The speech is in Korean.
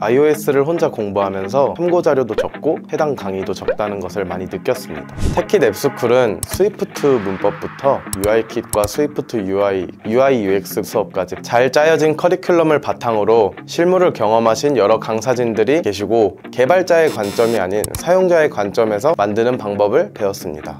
iOS를 혼자 공부하면서 참고 자료도 적고 해당 강의도 적다는 것을 많이 느꼈습니다. 테킷 앱스쿨은 Swift 문법부터 UIKit과 SwiftUI, UI UX 수업까지 잘 짜여진 커리큘럼을 바탕으로 실무를 경험하신 여러 강사진들이 계시고 개발자의 관점이 아닌 사용자의 관점에서 만드는 방법을 배웠습니다.